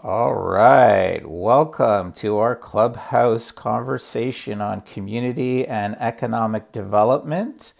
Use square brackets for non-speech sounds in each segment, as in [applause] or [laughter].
All right. Welcome to our clubhouse conversation on community and economic development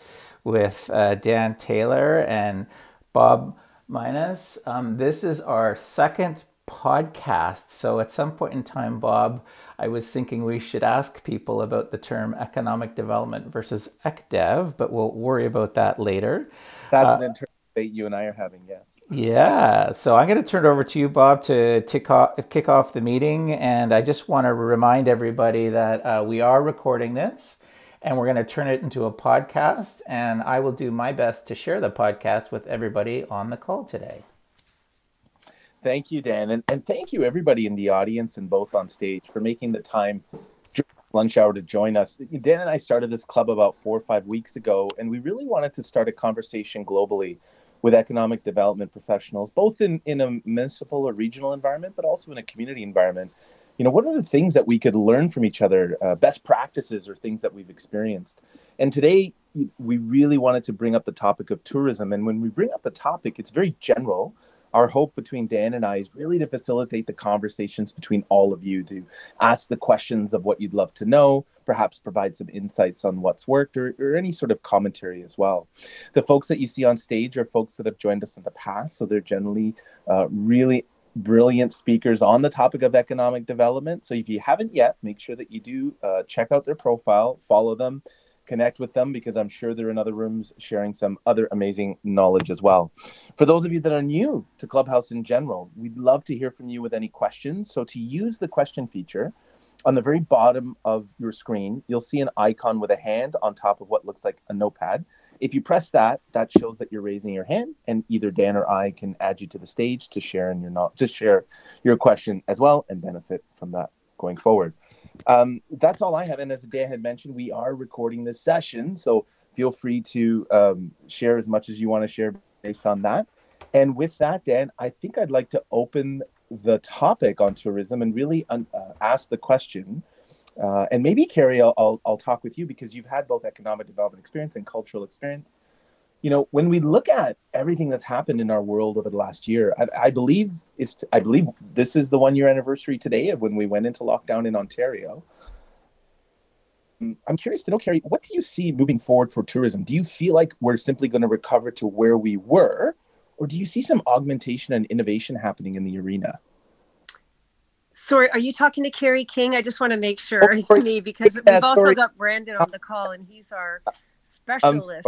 with uh, Dan Taylor and Bob Minhas. Um, this is our second podcast. So at some point in time, Bob, I was thinking we should ask people about the term economic development versus ECDEV, but we'll worry about that later. That's uh, an internal debate you and I are having, yes. Yeah, so I'm going to turn it over to you, Bob, to kick off, kick off the meeting. And I just want to remind everybody that uh, we are recording this and we're going to turn it into a podcast. And I will do my best to share the podcast with everybody on the call today. Thank you, Dan. And, and thank you, everybody in the audience and both on stage for making the time lunch hour to join us. Dan and I started this club about four or five weeks ago, and we really wanted to start a conversation globally with economic development professionals, both in, in a municipal or regional environment, but also in a community environment. You know, what are the things that we could learn from each other, uh, best practices or things that we've experienced? And today, we really wanted to bring up the topic of tourism. And when we bring up a topic, it's very general our hope between Dan and I is really to facilitate the conversations between all of you to ask the questions of what you'd love to know, perhaps provide some insights on what's worked or, or any sort of commentary as well. The folks that you see on stage are folks that have joined us in the past, so they're generally uh, really brilliant speakers on the topic of economic development. So if you haven't yet, make sure that you do uh, check out their profile, follow them, connect with them because I'm sure they're in other rooms sharing some other amazing knowledge as well. For those of you that are new to Clubhouse in general, we'd love to hear from you with any questions. So to use the question feature, on the very bottom of your screen, you'll see an icon with a hand on top of what looks like a notepad. If you press that, that shows that you're raising your hand, and either Dan or I can add you to the stage to share and your not to share your question as well and benefit from that going forward. Um, that's all I have. And as Dan had mentioned, we are recording this session. So feel free to um, share as much as you want to share based on that. And with that, Dan, I think I'd like to open the topic on tourism and really un- uh, ask the question. Uh, and maybe, Carrie, I'll, I'll, I'll talk with you because you've had both economic development experience and cultural experience you know, when we look at everything that's happened in our world over the last year, I, I believe it's I believe this is the one year anniversary today of when we went into lockdown in Ontario. Mm, I'm curious to know, Carrie, what do you see moving forward for tourism? Do you feel like we're simply going to recover to where we were, or do you see some augmentation and innovation happening in the arena? Sorry, are you talking to Carrie King? I just want to make sure oh, it's me because yeah, we've also sorry. got Brandon on the call and he's our specialist.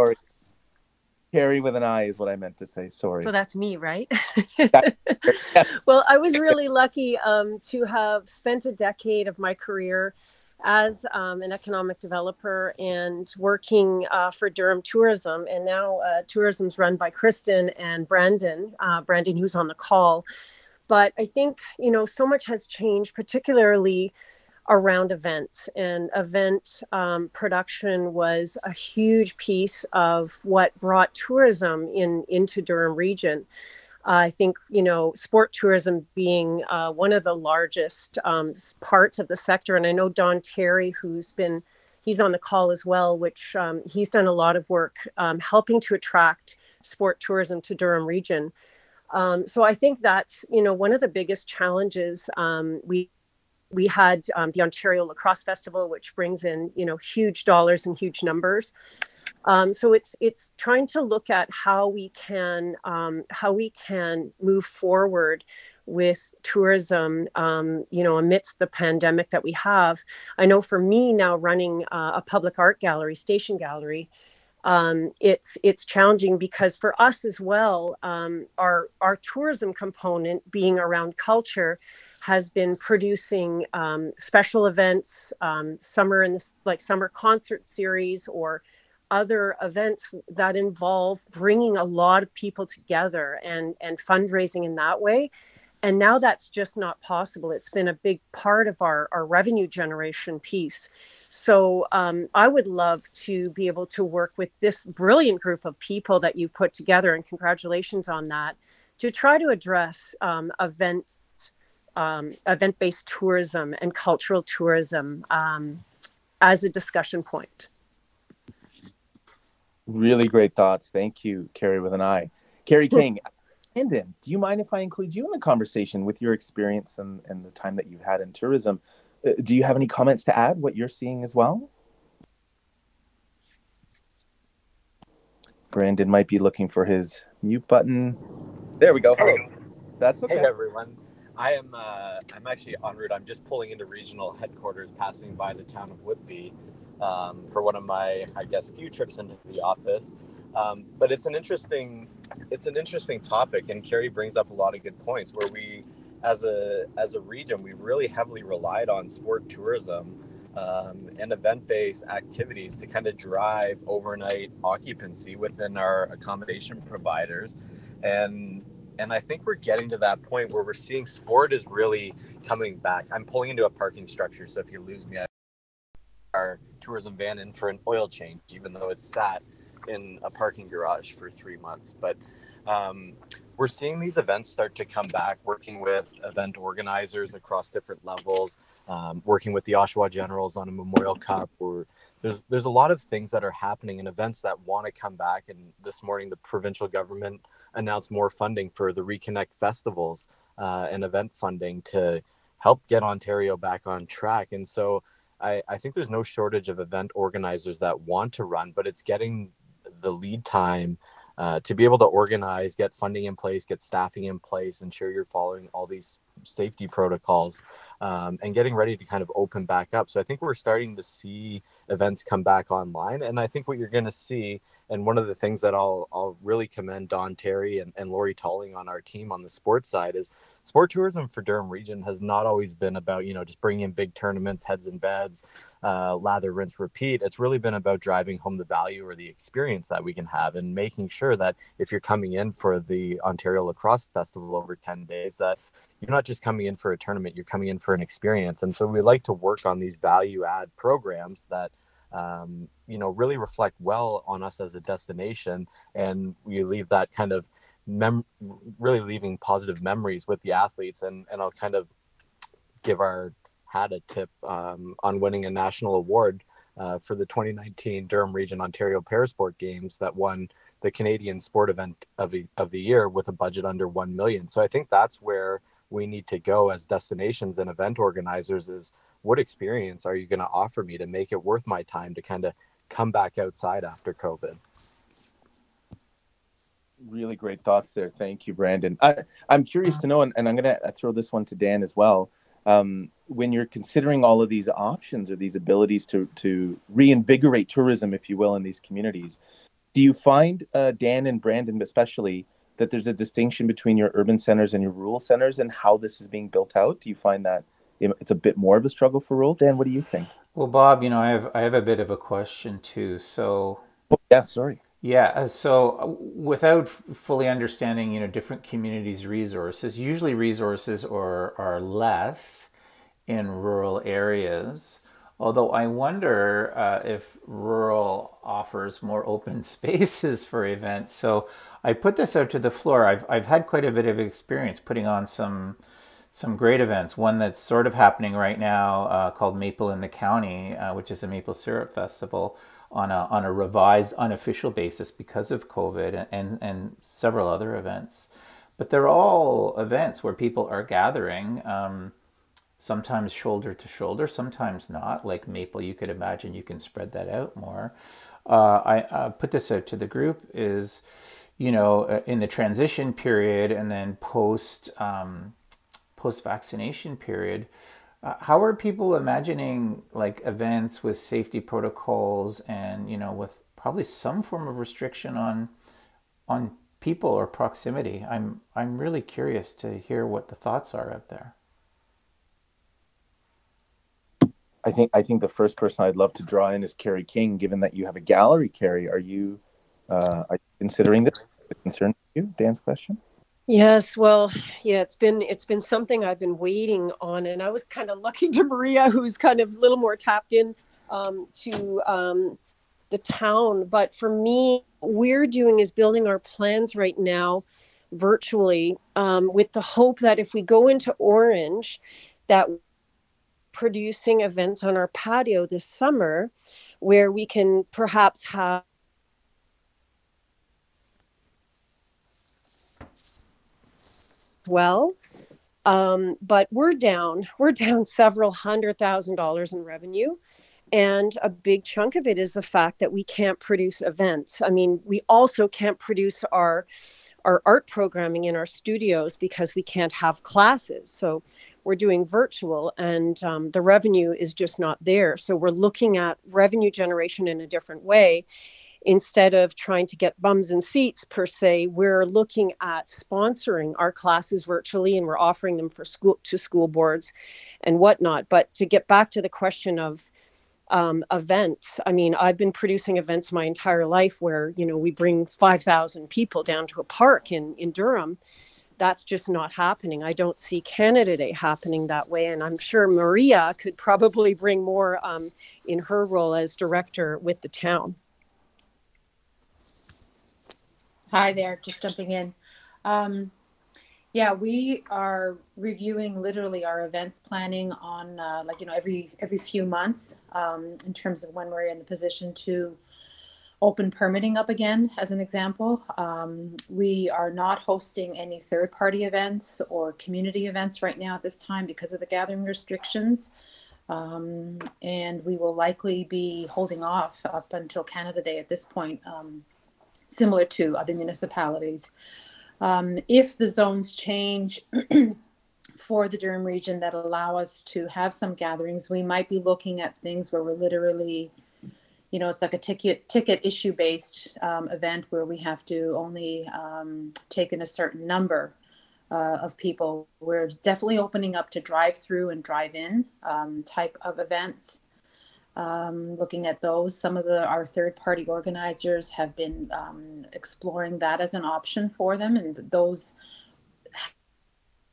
Carrie with an I is what I meant to say. Sorry. So that's me, right? [laughs] well, I was really lucky um, to have spent a decade of my career as um, an economic developer and working uh, for Durham Tourism. And now uh, tourism's run by Kristen and Brandon, uh, Brandon, who's on the call. But I think, you know, so much has changed, particularly around events and event um, production was a huge piece of what brought tourism in into durham region. Uh, i think you know sport tourism being uh, one of the largest um, parts of the sector and i know don terry who's been he's on the call as well which um, he's done a lot of work um, helping to attract sport tourism to durham region. Um, so i think that's you know one of the biggest challenges um, we we had um, the Ontario Lacrosse Festival, which brings in you know huge dollars and huge numbers. Um, so it's it's trying to look at how we can um, how we can move forward with tourism, um, you know, amidst the pandemic that we have. I know for me now running uh, a public art gallery, Station Gallery, um, it's it's challenging because for us as well, um, our our tourism component being around culture has been producing um, special events, um, summer and like summer concert series or other events that involve bringing a lot of people together and and fundraising in that way. And now that's just not possible. It's been a big part of our, our revenue generation piece. So um, i would love to be able to work with this brilliant group of people that you've put together and congratulations on that to try to address um, event event-based tourism and cultural tourism um, as a discussion point. Really great thoughts. Thank you, Carrie with an I. Carrie King, Brandon, do you mind if I include you in the conversation with your experience and, and the time that you've had in tourism? Uh, do you have any comments to add, what you're seeing as well? Brandon might be looking for his mute button. There we go. Hello. That's okay. Hey everyone. I am uh, I'm actually en route. I'm just pulling into regional headquarters, passing by the town of Whitby um, for one of my, I guess, few trips into the office. Um, but it's an interesting it's an interesting topic, and Carrie brings up a lot of good points where we, as a as a region, we've really heavily relied on sport tourism um, and event-based activities to kind of drive overnight occupancy within our accommodation providers, and and I think we're getting to that point where we're seeing sport is really coming back. I'm pulling into a parking structure, so if you lose me, I our tourism van in for an oil change, even though it's sat in a parking garage for three months. But um, we're seeing these events start to come back, working with event organizers across different levels, um, working with the Oshawa Generals on a Memorial Cup. There's there's a lot of things that are happening and events that want to come back. And this morning, the provincial government announced more funding for the Reconnect festivals uh, and event funding to help get Ontario back on track. And so I, I think there's no shortage of event organizers that want to run, but it's getting the lead time uh, to be able to organize, get funding in place, get staffing in place, ensure you're following all these safety protocols um, and getting ready to kind of open back up. So I think we're starting to see events come back online. And I think what you're going to see, and one of the things that I'll, I'll really commend Don Terry and, and Lori Talling on our team on the sports side is sport tourism for Durham region has not always been about, you know, just bringing in big tournaments, heads and beds, uh, lather, rinse, repeat. It's really been about driving home the value or the experience that we can have and making sure that if you're coming in for the Ontario Lacrosse Festival over 10 days, that you're not just coming in for a tournament you're coming in for an experience. And so we like to work on these value add programs that um, you know really reflect well on us as a destination. And we leave that kind of mem- really leaving positive memories with the athletes. And and i'll kind of give our hat a tip um, on winning a national award uh, for the 2019 Durham Region Ontario Parasport Games that won the Canadian Sport Event of the, of the Year with a budget under 1 million. So I think that's where we need to go as destinations and event organizers is what experience are you going to offer me to make it worth my time to kind of come back outside after COVID? Really great thoughts there. Thank you, Brandon. I, I'm curious to know, and, and I'm going to throw this one to Dan as well. Um, when you're considering all of these options or these abilities to, to reinvigorate tourism, if you will, in these communities, do you find, uh, Dan and Brandon especially, that there's a distinction between your urban centers and your rural centers and how this is being built out? Do you find that it's a bit more of a struggle for rural? Dan, what do you think? Well, Bob, you know, I have I have a bit of a question too. So, oh, yeah, sorry. Yeah, uh, so uh, without fully understanding, you know, different communities' resources, usually resources are are less in rural areas. Although I wonder uh, if rural offers more open [laughs] spaces for events. So I put this out to the floor. I've, I've had quite a bit of experience putting on some some great events. One that's sort of happening right now uh, called Maple in the County, uh, which is a maple syrup festival on a, on a revised unofficial basis because of COVID and, and, several other events. But they're all events where people are gathering. Um, sometimes shoulder to shoulder, sometimes not. Like Maple, you could imagine you can spread that out more. Uh, I uh, put this out to the group is, you know, uh, in the transition period and then post um, post vaccination period. Uh, how are people imagining like events with safety protocols and you know with probably some form of restriction on on people or proximity? I'm I'm really curious to hear what the thoughts are out there. I think I think the first person I'd love to draw in is Carrie King. Given that you have a gallery, Carrie, are you uh, are you considering this a concern you? Dan's question. Yes, well, yeah, it's been it's been something I've been waiting on, and I was kind of looking to Maria, who's kind of a little more tapped in um, to um, the town. But for me, we're doing is building our plans right now virtually um, with the hope that if we go into Orange, that producing events on our patio this summer where we can perhaps have well. Um, but we're down. [laughs] We're down several hundred thousand dollars in revenue. And a big chunk of it is the fact that we can't produce events. I mean, we also can't produce our our art programming in our studios because we can't have classes. So we're doing virtual and um, the revenue is just not there. So we're looking at revenue generation in a different way instead of trying to get bums and seats per se we're looking at sponsoring our classes virtually and we're offering them for school to school boards and whatnot but to get back to the question of um, events. I mean i've been producing events my entire life where you know we bring 5000 people down to a park in in durham. That's just not happening. I don't see canada day happening that way and i'm sure maria could probably bring more um, in her role as director with the town. Hi there, just jumping in. Um, yeah, we are reviewing literally our events planning on uh, like you know every every few months um, in terms of when we're in the position to open permitting up again. As an example, um, we are not hosting any third party events or community events right now at this time because of the gathering restrictions. Um, and we will likely be holding off up until Canada Day at this point um, similar to other municipalities. Um, if the zones change [clears throat] for the Durham region that allow us to have some gatherings, we might be looking at things where we're literally, you know, it's like a ticket ticket issue based um, event where we have to only um, take in a certain number uh, of people. We're definitely opening up to drive through and drive in um, type of events um, looking at those. Some of the our third party organizers have been um, exploring that as an option for them, and those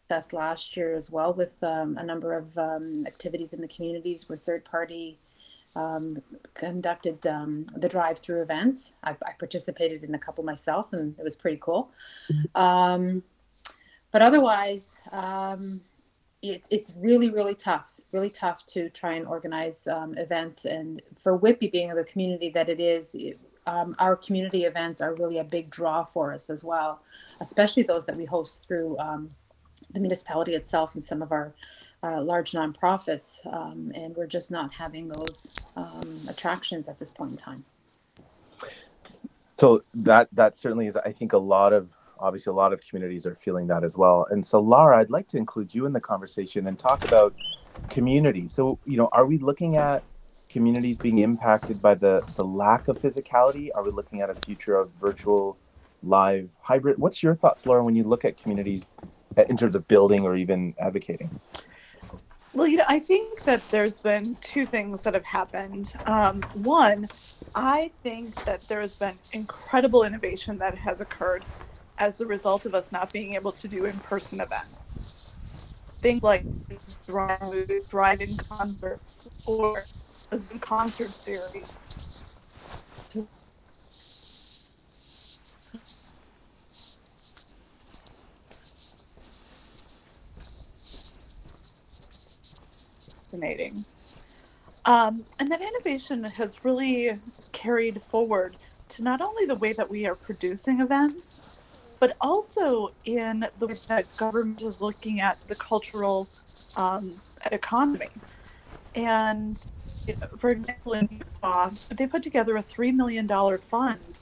that's last year as well with um, a number of um, activities in the communities where third party um, conducted um, the drive through events. I, I, participated in a couple myself, and it was pretty cool. Mm-hmm. but otherwise, it, it's really really tough really tough to try and organize um, events. And for Whitby being the community that it is, um, our community events are really a big draw for us as well, especially those that we host through um, the municipality itself and some of our uh, large nonprofits. Um, and we're just not having those um, attractions at this point in time. So that that certainly is, I think, a lot of obviously a lot of communities are feeling that as well. And so, Lara, I'd like to include you in the conversation and talk about community. So, you know, are we looking at communities being impacted by the the lack of physicality? Are we looking at a future of virtual, live, hybrid? What's your thoughts, Laura, when you look at communities in terms of building or even advocating? Well, you know, I think that there's been two things that have happened. Um, one, I think that there has been incredible innovation that has occurred as a result of us not being able to do in-person events. Things like drive-in concerts or a Zoom concert series. Fascinating. Um, and that innovation has really carried forward to not only the way that we are producing events, but also in the way that government is looking at the cultural um, economy. And for example, in Utah, they put together a $3 million fund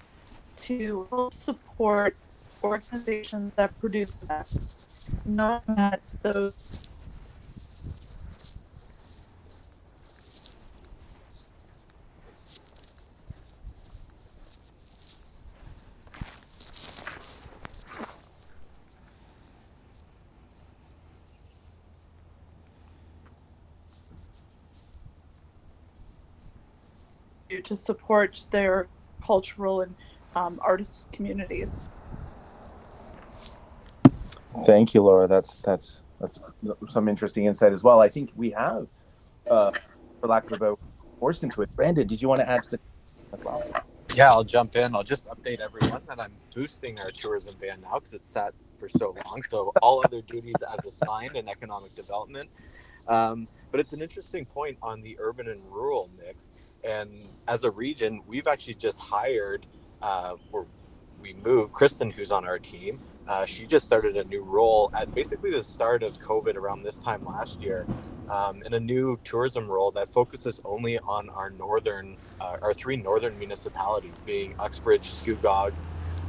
to help support organizations that produce that. Not that those to support their cultural and um, artist communities. Thank you, Laura. That's that's that's some interesting insight as well. I think we have, uh, for lack of a better force into it. Brandon, did you want to add to as well? Yeah, I'll jump in. I'll just update everyone that I'm boosting our tourism ban now because it's sat for so long. So all other duties as assigned in economic development. Um, but it's an interesting point on the urban and rural mix and as a region, we've actually just hired, uh, we moved Kristen, who's on our team, Uh, she just started a new role at basically the start of COVID around this time last year, um, in a new tourism role that focuses only on our northern, uh, our three northern municipalities, being Uxbridge, Scugog,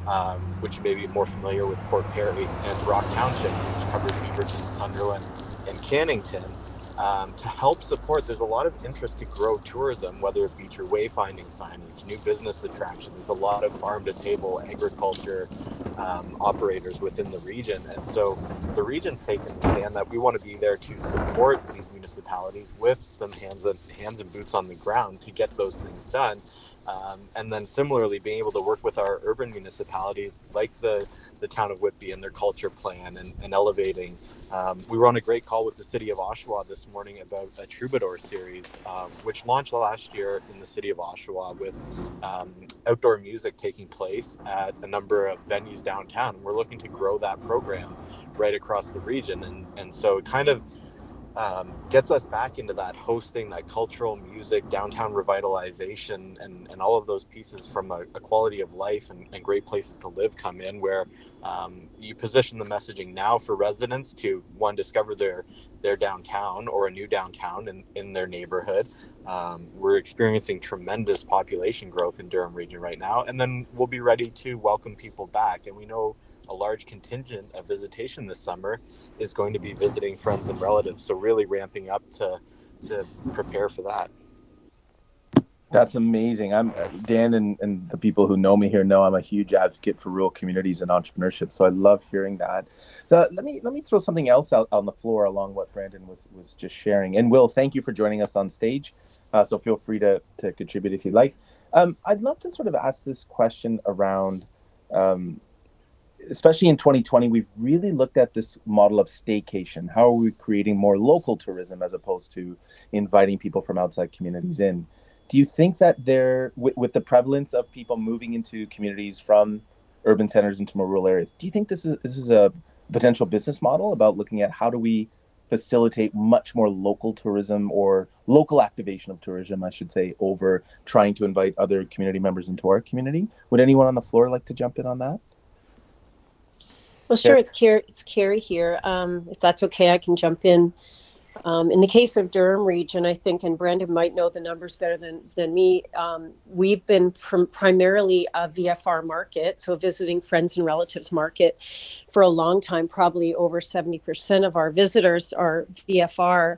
um, which you may be more familiar with Port Perry, and Brock Township, which covers Beaverton, Sunderland, and Cannington um, to help support. There's a lot of interest to grow tourism, whether it be through wayfinding signage, new business attraction. There's a lot of farm to table agriculture um, operators within the region. And so the region's taken the stand that we want to be there to support these municipalities with some hands and, hands and boots on the ground to get those things done. Um, and then similarly, being able to work with our urban municipalities like the, the town of Whitby and their culture plan and, and elevating. Um, we were on a great call with the city of Oshawa this morning about a troubadour series, um, which launched last year in the city of Oshawa with um, outdoor music taking place at a number of venues downtown. We're looking to grow that program right across the region. And, and so it kind of um, gets us back into that hosting, that cultural music, downtown revitalization, and, and all of those pieces from a, a quality of life and, and, great places to live come in, where um, you position the messaging now for residents to one discover their their downtown or a new downtown in, in their neighborhood. Um, we're experiencing tremendous population growth in Durham region right now, and then we'll be ready to welcome people back. And we know a large contingent of visitation this summer is going to be visiting friends and relatives. So really ramping up to to prepare for that. That's amazing. I'm Dan and, and the people who know me here know I'm a huge advocate for rural communities and entrepreneurship. So I love hearing that. So let me let me throw something else out on the floor along what Brandon was was just sharing. And Will, thank you for joining us on stage. Uh, so feel free to to contribute if you'd like. Um, I'd love to sort of ask this question around um, especially in 2020, we've really looked at this model of staycation. How are we creating more local tourism as opposed to inviting people from outside communities in? Do you think that there, with, with the prevalence of people moving into communities from urban centers into more rural areas, do you think this is this is a potential business model about looking at how do we facilitate much more local tourism or local activation of tourism, I should say, over trying to invite other community members into our community? Would anyone on the floor like to jump in on that? Well, sure. It's Carrie. It's Carrie here. Um, if that's okay, I can jump in. Um, in the case of Durham region, I think, and Brandon might know the numbers better than than me. Um, we've been pr- primarily a VFR market, so visiting friends and relatives market, for a long time. Probably over seventy percent of our visitors are VFR.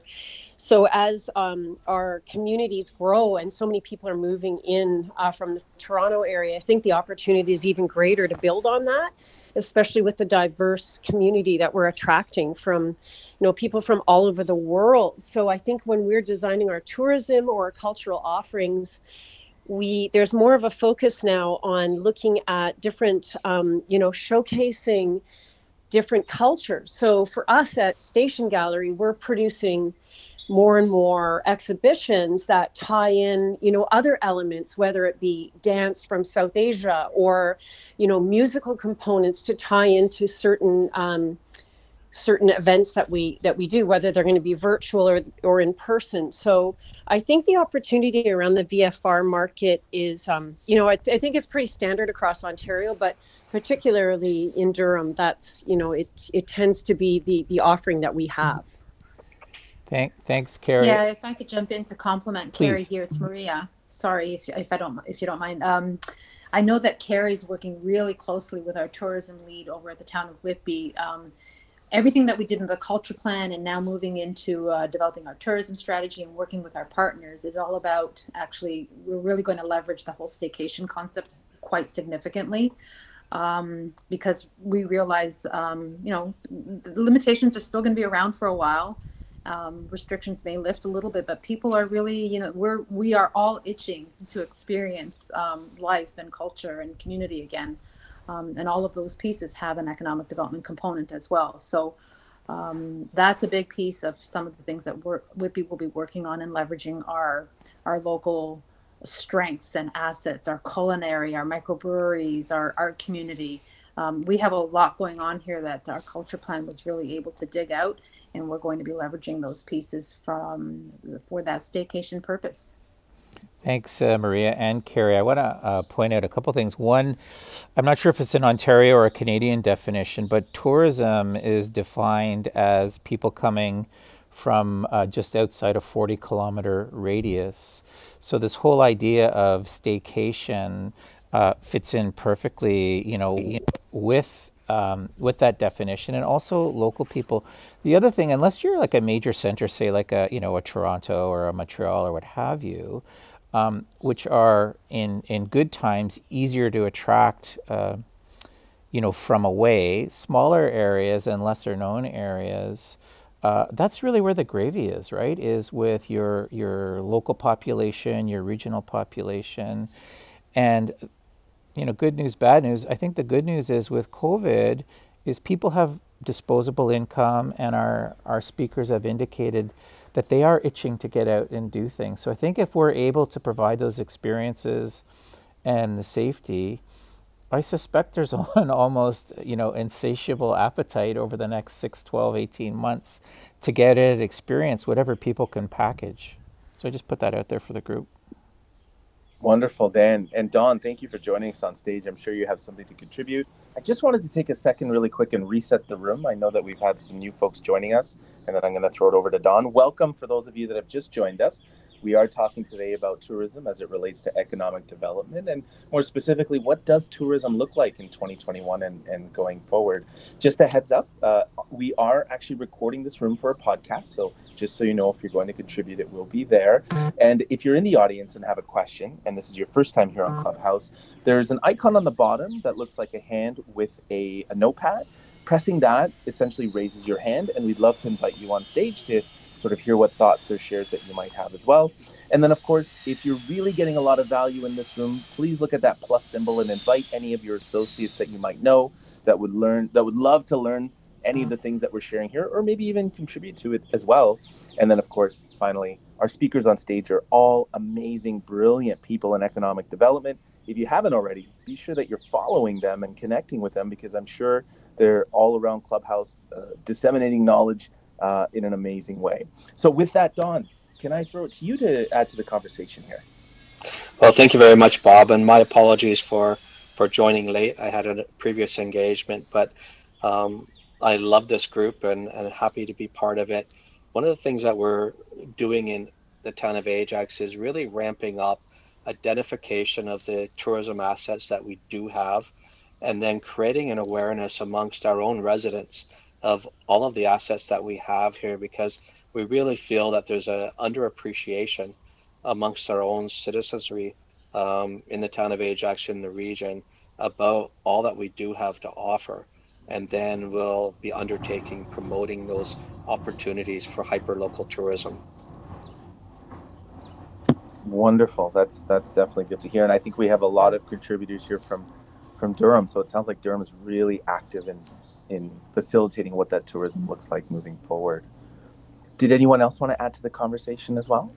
So as um, our communities grow and so many people are moving in uh, from the Toronto area, I think the opportunity is even greater to build on that, especially with the diverse community that we're attracting from, you know, people from all over the world. So I think when we're designing our tourism or our cultural offerings, we there's more of a focus now on looking at different, um, you know, showcasing different cultures. So for us at Station Gallery, we're producing more and more exhibitions that tie in you know other elements whether it be dance from south asia or you know musical components to tie into certain um, certain events that we that we do whether they're going to be virtual or or in person. So i think the opportunity around the vfr market is um, you know I, th- I think it's pretty standard across ontario but particularly in durham that's you know it it tends to be the the offering that we have Thank, thanks, Carrie. Yeah, if I could jump in to compliment Please. Carrie here, it's Maria. Sorry if, if I don't if you don't mind. Um, I know that Carrie's working really closely with our tourism lead over at the town of Whitby. Um, everything that we did in the culture plan and now moving into uh, developing our tourism strategy and working with our partners is all about actually we're really going to leverage the whole staycation concept quite significantly um, because we realize um, you know the limitations are still going to be around for a while um, restrictions may lift a little bit, but people are really, you know, we're we are all itching to experience um, life and culture and community again, um, and all of those pieces have an economic development component as well. So um, that's a big piece of some of the things that we're Whitby will be working on and leveraging our our local strengths and assets, our culinary, our microbreweries, our art community. Um, we have a lot going on here that our culture plan was really able to dig out and we're going to be leveraging those pieces from for that staycation purpose. Thanks, uh, Maria and Carrie. I want to uh, point out a couple things. One, I'm not sure if it's an Ontario or a Canadian definition, but tourism is defined as people coming from uh, just outside a 40 kilometer radius. So this whole idea of staycation uh, fits in perfectly, you know, with um, with that definition, and also local people. The other thing, unless you're like a major center, say like a you know a Toronto or a Montreal or what have you, um, which are in in good times easier to attract. Uh, you know, from away, smaller areas and lesser known areas, uh, that's really where the gravy is, right? Is with your your local population, your regional population, and you know, good news, bad news. I think the good news is with COVID, is people have disposable income, and our our speakers have indicated that they are itching to get out and do things. So I think if we're able to provide those experiences and the safety, I suspect there's [laughs] an almost, you know, insatiable appetite over the next 6, 12, 18 months to get it experience whatever people can package. So I just put that out there for the group. Wonderful, Dan. And Don, thank you for joining us on stage. I'm sure you have something to contribute. I just wanted to take a second really quick and reset the room. I know that we've had some new folks joining us, and then I'm going to throw it over to Don. Welcome for those of you that have just joined us. We are talking today about tourism as it relates to economic development and more specifically, what does tourism look like in 2021 and, and going forward? Just a heads up, uh, we are actually recording this room for a podcast. So just so you know, if you're going to contribute, it will be there. And if you're in the audience and have a question, and this is your first time here on Clubhouse, there's an icon on the bottom that looks like a hand with a, a notepad. Pressing that essentially raises your hand, and we'd love to invite you on stage to sort of hear what thoughts or shares that you might have as well. And then, of course, if you're really getting a lot of value in this room, please look at that plus symbol and invite any of your associates that you might know that would learn, that would love to learn any of the things that we're sharing here, or maybe even contribute to it as well. And then, of course, finally, our speakers on stage are all amazing, brilliant people in economic development. If you haven't already, be sure that you're following them and connecting with them because I'm sure they're all around Clubhouse, uh, disseminating knowledge uh, in an amazing way. So, with that, Don, can I throw it to you to add to the conversation here? Well, thank you very much, Bob, and my apologies for for joining late. I had a previous engagement, but um, I love this group and, and happy to be part of it. One of the things that we're doing in the town of Ajax is really ramping up identification of the tourism assets that we do have, and then creating an awareness amongst our own residents of all of the assets that we have here because we really feel that there's a underappreciation amongst our own citizenry um, in the town of Ajax in the region about all that we do have to offer. And then we'll be undertaking promoting those opportunities for hyperlocal tourism. Wonderful. That's that's definitely good to hear. And I think we have a lot of contributors here from from Durham. So it sounds like Durham is really active in in facilitating what that tourism looks like moving forward. Did anyone else want to add to the conversation as well?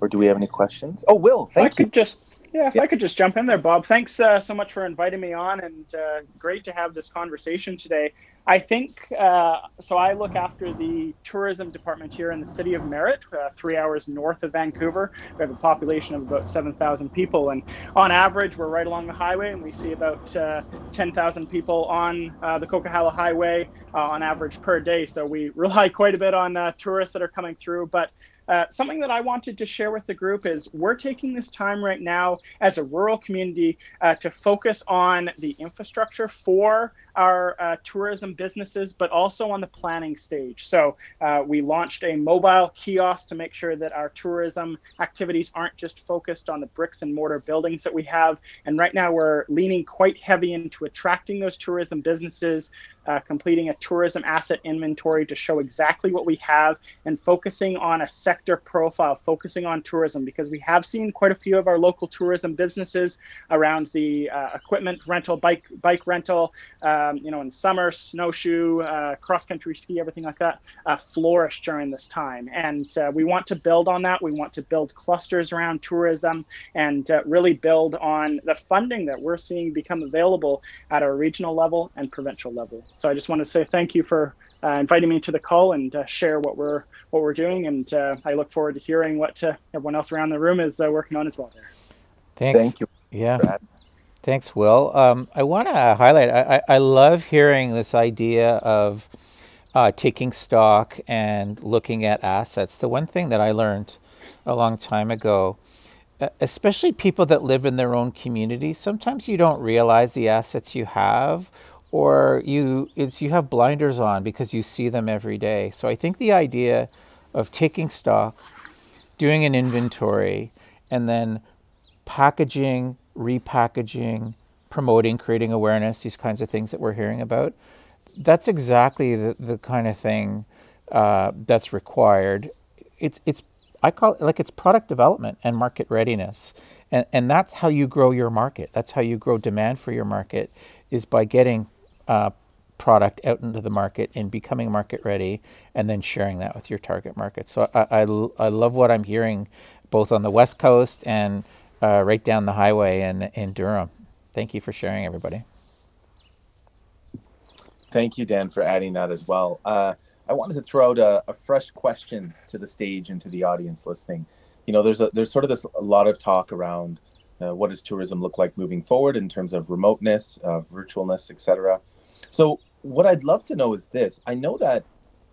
Or do we have any questions? Oh, Will, thank if you. I could just yeah, if yeah. I could just jump in there, Bob. Thanks uh, so much for inviting me on, and uh, great to have this conversation today. I think uh, so. I look after the tourism department here in the city of Merritt, uh, three hours north of Vancouver. We have a population of about 7,000 people, and on average, we're right along the highway, and we see about uh, 10,000 people on uh, the Coquihalla Highway uh, on average per day. So we [laughs] rely quite a bit on uh, tourists that are coming through, but uh, something that I wanted to share with the group is we're taking this time right now as a rural community uh, to focus on the infrastructure for our uh, tourism businesses, but also on the planning stage. So uh, we launched a mobile kiosk to make sure that our tourism activities aren't just focused on the bricks and mortar buildings that we have. And right now we're leaning quite heavy into attracting those tourism businesses uh, completing a tourism asset inventory to show exactly what we have and focusing on a sector profile, focusing on tourism, because we have seen quite a few of our local tourism businesses around the uh, equipment rental, bike bike rental, um, you know, in summer, snowshoe, uh, cross country ski, everything like that, uh, flourish during this time. And uh, we want to build on that. We want to build clusters around tourism and uh, really build on the funding that we're seeing become available at our regional level and provincial level. So I just want to say thank you for uh, inviting me to the call and uh, share what we're what we're doing. And uh, I look forward to hearing what uh, everyone else around the room is uh, working on as well. There. Thanks. Thank you. Yeah. Thanks, Will. Um, I want to highlight. I, I love hearing this idea of uh, taking stock and looking at assets. The one thing that I learned a long time ago especially people that live in their own community, sometimes you don't realize the assets you have or you it's you have blinders on because you see them every day. So I think the idea of taking stock, doing an inventory, and then packaging, repackaging, promoting, creating awareness, these kinds of things that we're hearing about, that's exactly the, the kind of thing uh, that's required. It's it's I call it like it's product development and market readiness. And, and that's how you grow your market. That's how you grow demand for your market is by getting uh, product out into the market and becoming market ready and then sharing that with your target market. So I, I, I love what I'm hearing both on the West Coast and uh, right down the highway in, in Durham. Thank you for sharing, everybody. Thank you, Dan, for adding that as well. Uh, I wanted to throw out a, a, fresh question to the stage and to the audience listening. You know, there's a there's sort of this a lot of talk around uh, what does tourism look like moving forward in terms of remoteness, uh, virtualness, etc. So, what I'd love to know is this: I know that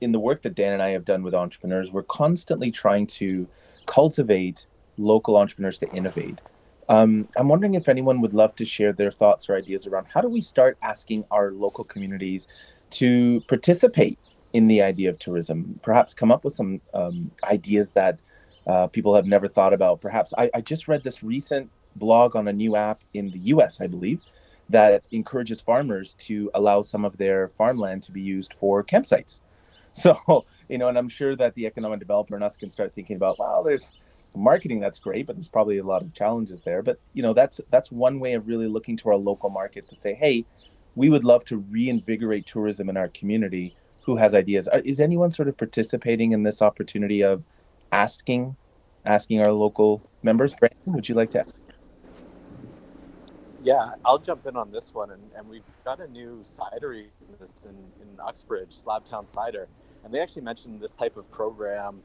in the work that Dan and I have done with entrepreneurs, we're constantly trying to cultivate local entrepreneurs to innovate. Um, I'm wondering if anyone would love to share their thoughts or ideas around how do we start asking our local communities to participate in the idea of tourism. Perhaps come up with some um, ideas that uh, people have never thought about. Perhaps I, I, just read this recent blog on a new app in the US, I believe, that encourages farmers to allow some of their farmland to be used for campsites. [laughs] So, you know, and I'm sure that the economic developer and us can start thinking about, well, there's marketing that's great, but there's probably a lot of challenges there. But you know, that's that's one way of really looking to our local market to say, hey, we would love to reinvigorate tourism in our community who has ideas. Is anyone sort of participating in this opportunity of asking asking our local members? Brandon, would you like to? Yeah, I'll jump in on this one. And, and we've got a new cidery business in, in Uxbridge, Slabtown Cider. And they actually mentioned this type of program,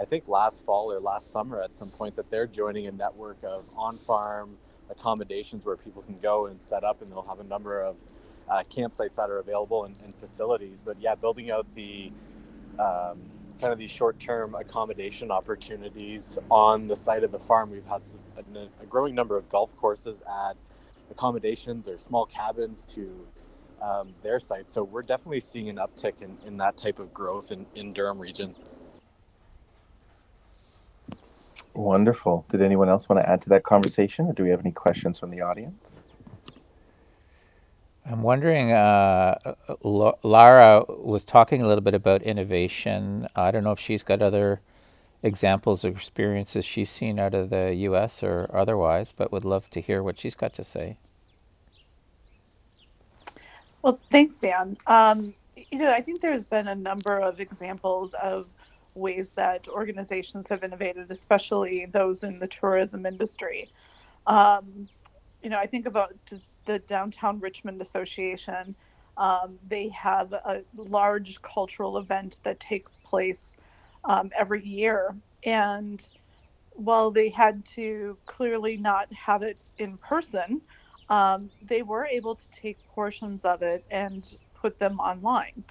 I think last fall or last summer at some point, that they're joining a network of on farm accommodations where people can go and set up and they'll have a number of uh, campsites that are available and, and, facilities. But yeah, building out the um, kind of these short-term accommodation opportunities on the site of the farm. We've had a, a growing number of golf courses add accommodations or small cabins to um, their site. So we're definitely seeing an uptick in, in that type of growth in, in Durham region. Wonderful. Did anyone else want to add to that conversation or do we have any questions from the audience? I'm wondering, uh, Lara was talking a little bit about innovation. I don't know if she's got other examples or experiences she's seen out of the US or otherwise, but would love to hear what she's got to say. Well, thanks, Dan. Um, you know, I think there's been a number of examples of ways that organizations have innovated, especially those in the tourism industry. Um, you know, I think about the Downtown Richmond Association. Um, they have a large cultural event that takes place um, every year. And while they had to clearly not have it in person, um, they were able to take portions of it and put them online.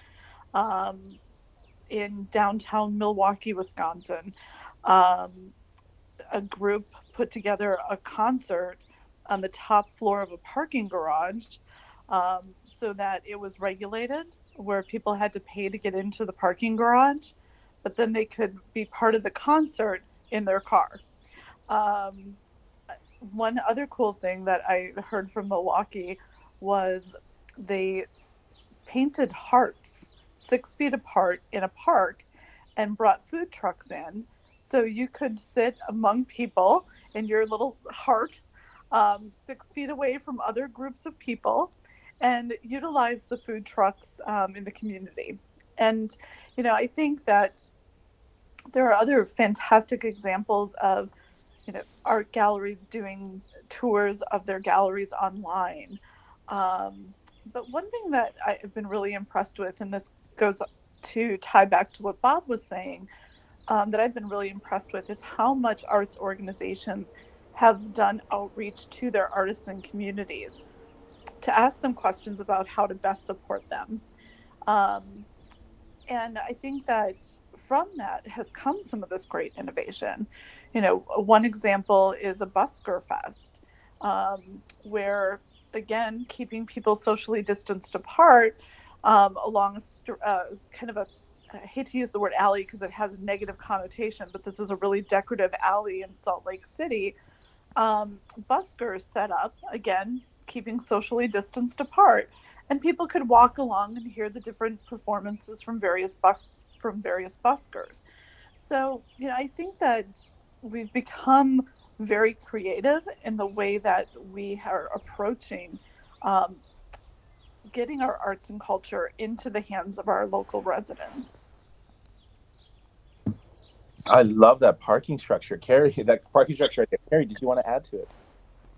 Um, in downtown Milwaukee, Wisconsin, um, a group put together a concert on the top floor of a parking garage um, so that it was regulated where people had to pay to get into the parking garage, but then they could be part of the concert in their car. Um, one other cool thing that I heard from Milwaukee was they painted hearts six feet apart in a park and brought food trucks in so you could sit among people in your little heart um, six feet away from other groups of people and utilize the food trucks um, in the community. And, you know, I think that there are other fantastic examples of, you know, art galleries doing tours of their galleries online. Um, but one thing that I've been really impressed with, and this goes to tie back to what Bob was saying, um, that I've been really impressed with is how much arts organizations have done outreach to their artisan communities to ask them questions about how to best support them. Um, and I think that from that has come some of this great innovation. You know, one example is a busker fest, um, where again, keeping people socially distanced apart um, along uh, kind of a I hate to use the word alley because it has a negative connotation, but this is a really decorative alley in Salt Lake City. Um, buskers set up, again, keeping socially distanced apart. And people could walk along and hear the different performances from various bus from various buskers. So, you know, I think that we've become very creative in the way that we are approaching um, getting our arts and culture into the hands of our local residents. I love that parking structure. Carrie, [laughs] that parking structure right there. Carrie, did you want to add to it?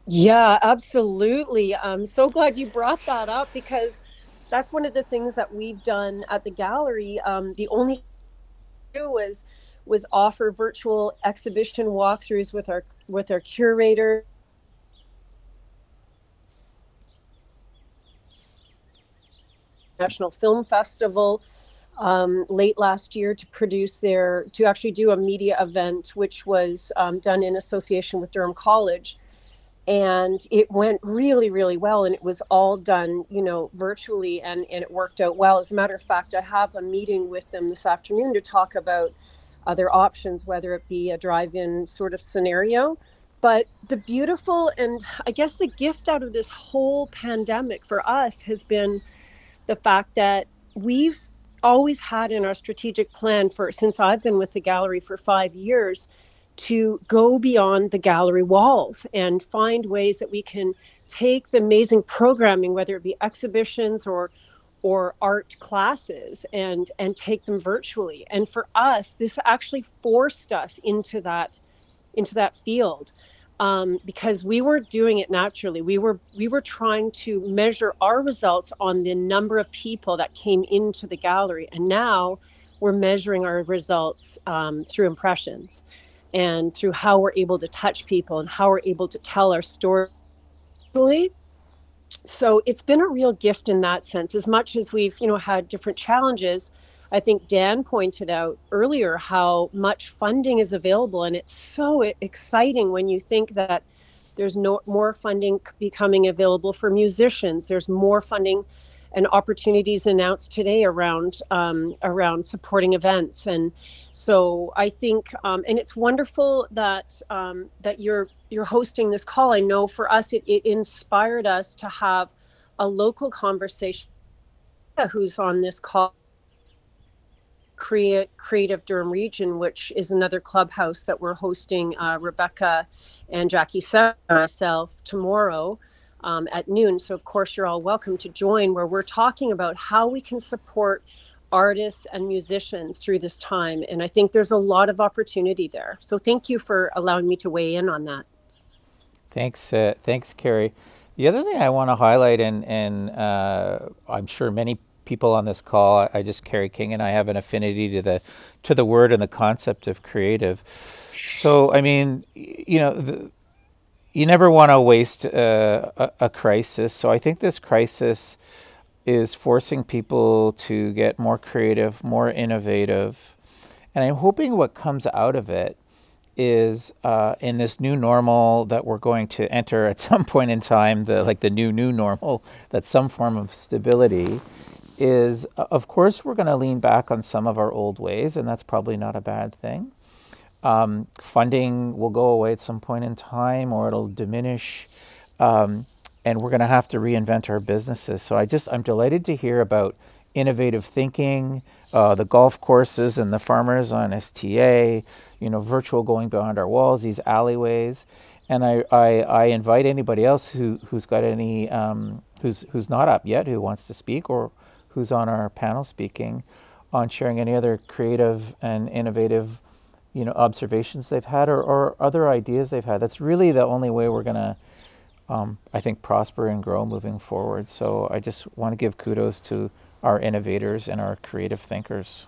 Yeah, absolutely. I'm so glad you brought that up because that's one of the things that we've done at the gallery. Um, the only do was was offer virtual exhibition walkthroughs with our with our curator National Film Festival um, late last year to produce their to actually do a media event, which was um, done in association with Durham College, and it went really really well, and it was all done you know virtually, and and it worked out well. As a matter of fact, I have a meeting with them this afternoon to talk about other options, whether it be a drive-in sort of scenario. But the beautiful and I guess the gift out of this whole pandemic for us has been the fact that we've always had in our strategic plan for since I've been with the gallery for five years to go beyond the gallery walls and find ways that we can take the amazing programming, whether it be exhibitions or or art classes and and take them virtually. And for us this actually forced us into that into that field um, because we weren't doing it naturally. We were we were trying to measure our results on the number of people that came into the gallery, and now we're measuring our results um, through impressions and through how we're able to touch people and how we're able to tell our story. So it's been a real gift in that sense. As much as we've you know had different challenges, I think Dan pointed out earlier how much funding is available, and it's so exciting when you think that there's no more funding becoming available for musicians. There's more funding and opportunities announced today around um, around supporting events, and so I think, um, and it's wonderful that um, that you're you're hosting this call. I know for us, it, it inspired us to have a local conversation. Who's on this call? Create Creative Durham Region, which is another clubhouse that we're hosting uh, Rebecca and Jackie myself tomorrow um, at noon. So, of course, you're all welcome to join where we're talking about how we can support artists and musicians through this time. And I think there's a lot of opportunity there. So, thank you for allowing me to weigh in on that. Thanks, uh, thanks, Carrie. The other thing I want to highlight, and, and uh, I'm sure many people on this call. I just Carrie King and I have an affinity to the to the word and the concept of creative. So I mean, you know, the, you never want to waste uh, a, a crisis. So I think this crisis is forcing people to get more creative, more innovative, and I'm hoping what comes out of it is uh, in this new normal that we're going to enter at [laughs] some point in time, the like the new new normal, that some form of stability is, of course, we're going to lean back on some of our old ways, and that's probably not a bad thing. Um, funding will go away at some point in time, or it'll diminish, um, and we're going to have to reinvent our businesses. So I just I'm delighted to hear about innovative thinking, uh, the golf courses and the farmers on STA, you know, virtual going beyond our walls, these alleyways. And I, I, I invite anybody else who, who's got any, um, who's, who's not up yet, who wants to speak or who's on our panel speaking, on sharing any other creative and innovative, you know, observations they've had or, or other ideas they've had. That's really the only way we're going to, um, I think, prosper and grow moving forward. So I just want to give kudos to our innovators and our creative thinkers.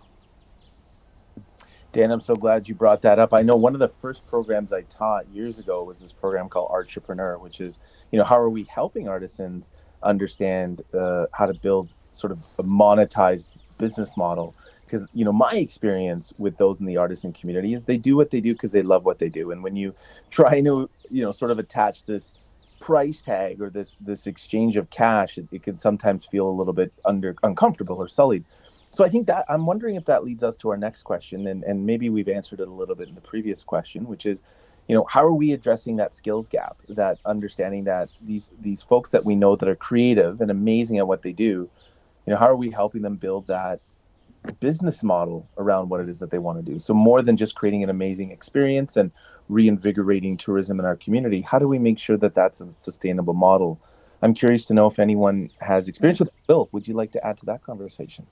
Dan, I'm so glad you brought that up. I know one of the first programs I taught years ago was this program called Artrepreneur, which is, you know, how are we helping artisans understand uh, how to build sort of a monetized business model? Because, you know, my experience with those in the artisan community is they do what they do because they love what they do. And when you [laughs] try to, you know, sort of attach this price tag or this this exchange of cash, it, it can sometimes feel a little bit under uncomfortable or sullied so I think that I'm wondering if that leads us to our next question, and, and maybe we've answered it a little bit in the previous question, which is, you know, how are we addressing that skills gap? That understanding that these these folks that we know that are creative and amazing at what they do, you know, how are we helping them build that business model around what it is that they want to do? So more than just creating an amazing experience and reinvigorating tourism in our community, how do we make sure that that's a sustainable model? I'm curious to know if anyone has experience with Bill. Would you like to add to that conversation?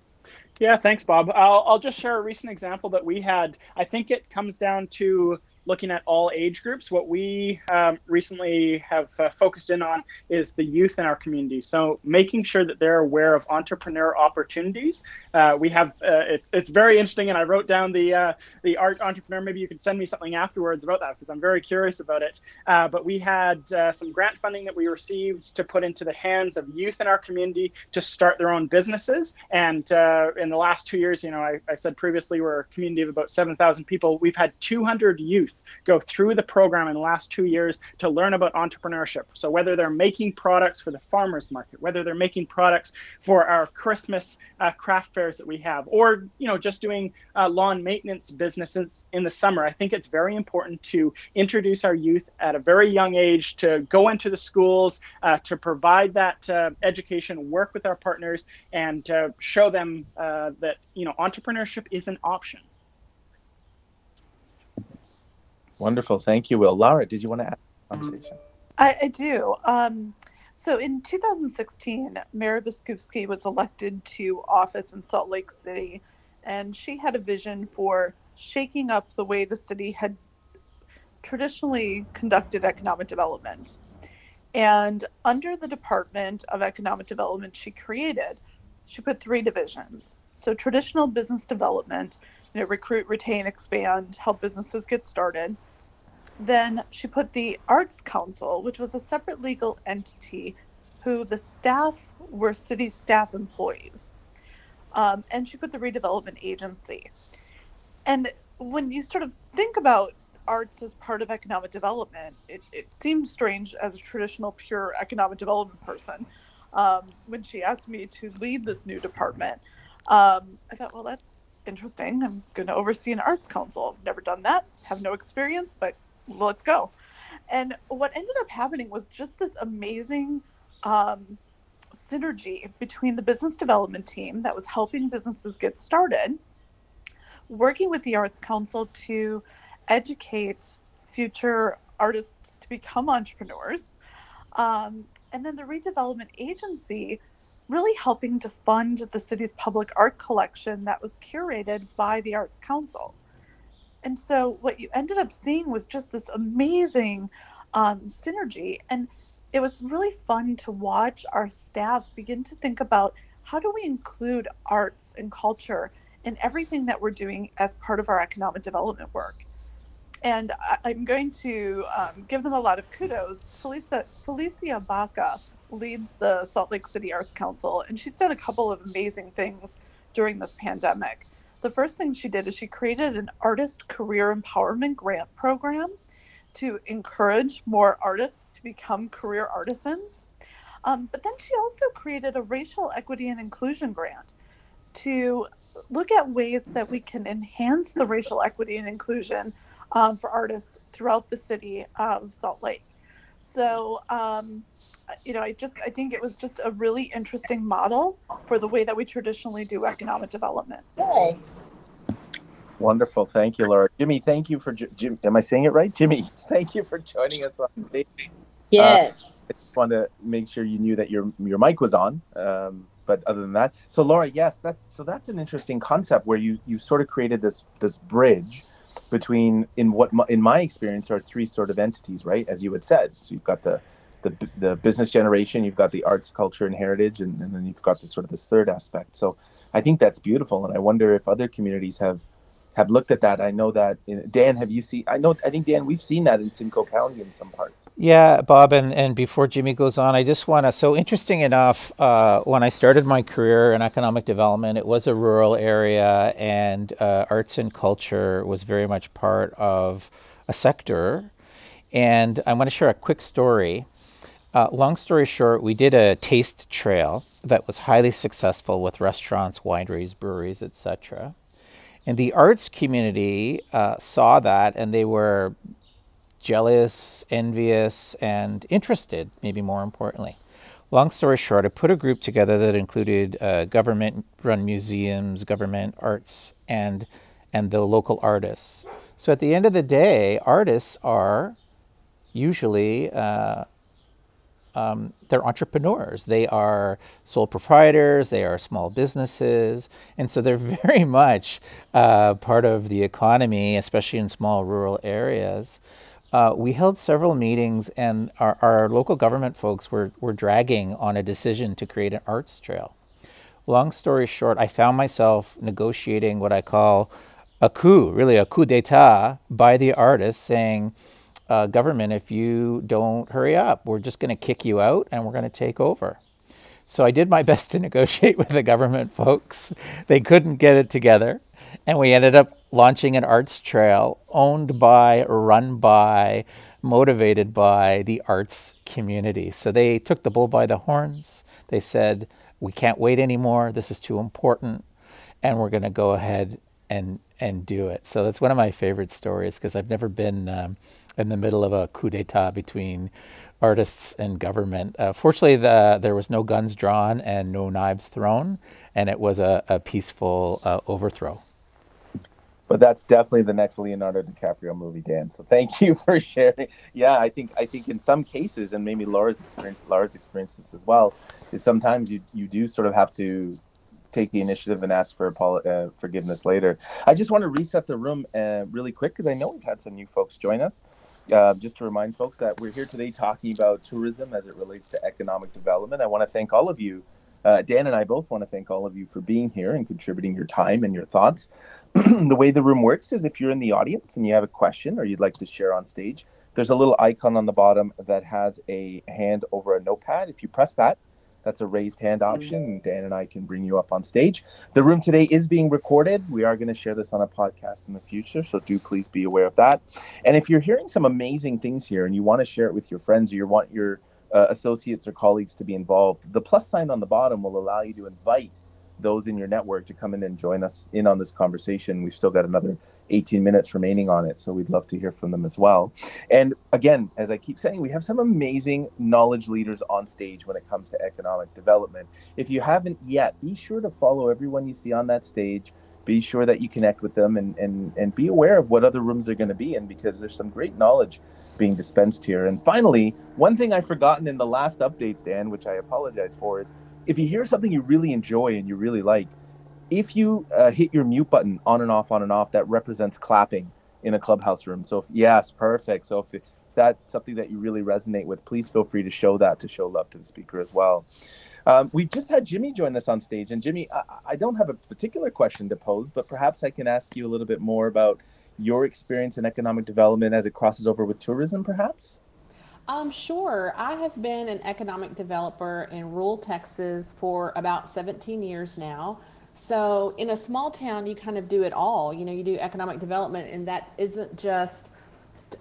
Yeah, thanks, Bob. I'll, I'll just share a recent example that we had. I think it comes down to looking at all age groups. What we um, recently have uh, focused in on is the youth in our community. So making sure that they're aware of entrepreneur opportunities. Uh, we have uh, it's it's very interesting, and I wrote down the uh, the art entrepreneur. Maybe you can send me something afterwards about that because I'm very curious about it. Uh, but we had some grant funding that we received to put into the hands of youth in our community to start their own businesses. And in the last two years, you know, I, I said previously we're a community of about 7,000 people. We've had 200 youth go through the program in the last two years to learn about entrepreneurship. So whether they're making products for the farmers market, whether they're making products for our Christmas uh, craft fairs that we have, or you know just doing uh, lawn maintenance businesses in the summer, I think it's very important to introduce our youth at a very young age to go into the schools uh, to provide that uh, education, work with our partners, and show them uh, that you know entrepreneurship is an option. Wonderful. Thank you, Will. Laura, did you want to add conversation? I, I do. Um, so in 2016, Mary Biskupski was elected to office in Salt Lake City, and she had a vision for shaking up the way the city had traditionally conducted economic development. And under the Department of Economic Development, she created, she put three divisions. So traditional business development, you know, recruit, retain, expand, help businesses get started. Then she put the Arts Council, which was a separate legal entity who the staff were city staff employees. Um, and she put the redevelopment agency. And when you sort of think about arts as part of economic development, it, it seemed strange as a traditional pure economic development person um, when she asked me to lead this new department. Um, I thought, well, that's interesting. I'm going to oversee an arts council. Never done that, have no experience, but let's go. And what ended up happening was just this amazing um, synergy between the business development team that was helping businesses get started, working with the Arts Council to educate future artists to become entrepreneurs, um, and then the redevelopment agency really helping to fund the city's public art collection that was curated by the Arts Council. And so what you ended up seeing was just this amazing um, synergy. And it was really fun to watch our staff begin to think about how do we include arts and culture in everything that we're doing as part of our economic development work. And I, am going to um, give them a lot of kudos. Felicia, Felicia Baca leads the Salt Lake City Arts Council, and she's done a couple of amazing things during this pandemic the first thing she did is she created an artist career empowerment grant program to encourage more artists to become career artisans. Um, but then she also created a racial equity and inclusion grant to look at ways that we can enhance the racial equity and inclusion um, for artists throughout the city of Salt Lake. So, um, you know, I just I think it was just a really interesting model for the way that we traditionally do economic development. Okay. Wonderful, thank you, Laura. Jimmy, thank you for Jim. Am I saying it right, Jimmy? [laughs] Thank you for joining us on stage. Yes. Uh, I just wanted to make sure you knew that your your mic was on. Um, but other than that, so Laura, yes, that's so that's an interesting concept where you you sort of created this this bridge between in what in my experience are three sort of entities, right? As you had said, so you've got the the the business generation, you've got the arts, culture, and heritage, and, and then you've got this sort of this third aspect. So I think that's beautiful, and I wonder if other communities have have looked at that. I know that Dan, have you seen? I know. I think Dan, we've seen that in Simcoe County in some parts. Yeah, Bob, and and before Jimmy goes on, I just want to. So interesting enough, uh, when I started my career in economic development, it was a rural area, and uh, arts and culture was very much part of a sector. And I want to share a quick story. Uh, long story short, we did a taste trail that was highly successful with restaurants, wineries, breweries, etc. And the arts community uh, saw that and they were jealous, envious, and interested, maybe more importantly. Long story short, I put a group together that included uh, government run museums, government arts, and, and the local artists. So at the end of the day, artists are usually uh, um, they're entrepreneurs. They are sole proprietors. They are small businesses, and so they're [laughs] very much uh, part of the economy, especially in small rural areas. Uh, we held several meetings, and our, our local government folks were, were dragging on a decision to create an arts trail. Long story short, I found myself negotiating what I call a coup, really a coup d'etat by the artists, saying, uh, government, if you don't hurry up, we're just going to kick you out and we're going to take over. So I did my [laughs] best to negotiate with the government folks. They couldn't get it together. And we ended up launching an arts trail owned by, run by, motivated by the arts community. So they took the bull by the horns. They said, we can't wait anymore. This is too important. And we're going to go ahead and, and do it. So that's one of my favorite stories because I've never been um, in the middle of a coup d'etat between artists and government. Uh, fortunately, the, there was no guns drawn and no knives thrown, and it was a, a peaceful uh, overthrow. But that's definitely the next Leonardo DiCaprio movie, Dan. So thank you [laughs] for sharing. Yeah, I think I think in some cases, and maybe Laura's experience, Laura's experiences as well, is sometimes you you do sort of have to take the initiative and ask for uh, forgiveness later. I just want to reset the room uh, really quick because I know we've had some new folks join us. Uh, just to remind folks that we're here today talking about tourism as it relates to economic development. I want to thank all of you. Uh, Dan and I both want to thank all of you for being here and contributing your time and your thoughts. [clears throat] the way the room works is if you're in the audience and you have a question or you'd like to share on stage, there's a little icon on the bottom that has a hand over a notepad. If you press that, that's a raised hand option. Dan and I can bring you up on stage. The room today is being recorded. We are going to share this on a podcast in the future, so do please be aware of that. And if you're hearing some amazing things here and you want to share it with your friends or you want your uh, associates or colleagues to be involved, the plus sign on the bottom will allow you to invite those in your network to come in and join us in on this conversation. We've still got another 18 minutes remaining on it. So we'd love to hear from them as well. And again, as I keep saying, we have some amazing knowledge leaders on stage when it comes to economic development. If you haven't yet, be sure to follow everyone you see on that stage. Be sure that you connect with them and, and, and be aware of what other rooms they're going to be in because there's some great knowledge being dispensed here. And finally, one thing I've forgotten in the last updates, Dan, which I apologize for, is if you hear something you really enjoy and you really like, if you uh, hit your mute button on and off, on and off, that represents clapping in a clubhouse room. So, if, yes, perfect. So, if, if that's something that you really resonate with, please feel free to show that to show love to the speaker as well. Um, we just had Jimmy join us on stage. And, Jimmy, I, I don't have a particular question to pose, but perhaps I can ask you a little bit more about your experience in economic development as it crosses over with tourism, perhaps? Um, sure. I have been an economic developer in rural Texas for about 17 years now. So in a small town, you kind of do it all. You know, you do economic development, and that isn't just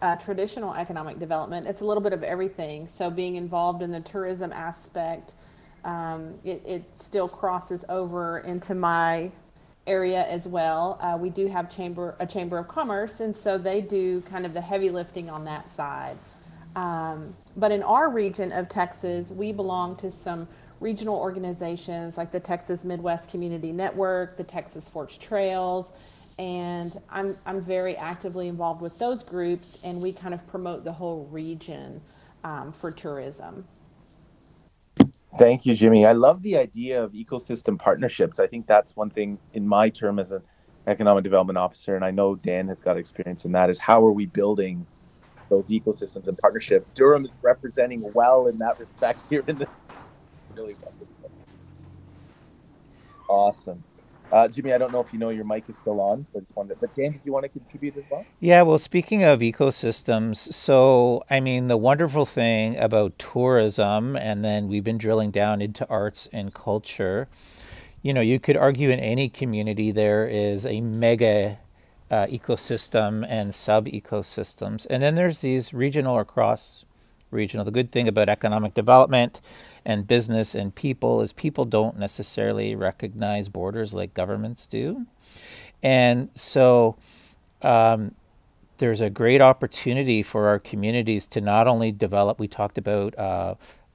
uh, traditional economic development. It's a little bit of everything. So being involved in the tourism aspect, um, it, it, still crosses over into my area as well. Uh, we do have chamber a chamber of commerce, and so they do kind of the heavy lifting on that side. Um, but in our region of Texas, we belong to some regional organizations like the Texas Midwest Community Network, the Texas Forts Trails, and I'm, I'm very actively involved with those groups, and we kind of promote the whole region um, for tourism. Thank you, Jimmy. I love the idea of ecosystem partnerships. I think that's one thing in my term as an economic development officer, and I know Dan has got experience in that, is how are we building those ecosystems and partnerships. Durham is representing well in that respect here in this really wonderful. Awesome. Uh, Jimmy, I don't know if you know your mic is still on, but just wanted, but James, do you want to contribute as well? Yeah, well, speaking of ecosystems, so I mean, the wonderful thing about tourism, and then we've been drilling down into arts and culture. You know, you could argue in any community there is a mega uh, ecosystem and sub ecosystems, and then there's these regional or cross regional. The good thing about economic development and business and people is people don't necessarily recognize borders like governments do. And so um, there's a great opportunity for our communities to not only develop, we talked about uh,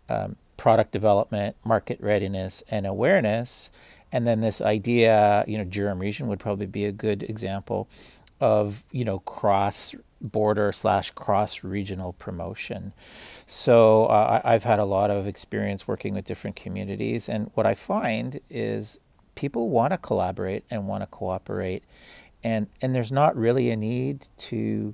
um, product development, market readiness, and awareness. And then this idea, you know, Durham region would probably be a good example of, you know, cross border slash cross regional promotion. So uh, I, have had a lot of experience working with different communities, and what I find is people want to collaborate and want to cooperate, and and there's not really a need to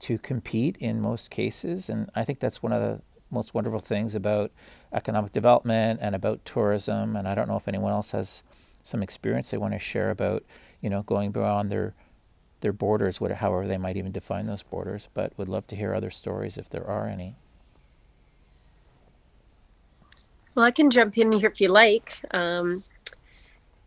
to compete in most cases, and I think that's one of the most wonderful things about economic development and about tourism. And I don't know if anyone else has some experience they want to share about you know going beyond their their borders, however they might even define those borders. But would love to hear other stories if there are any. Well, I can jump in here if you like. Um,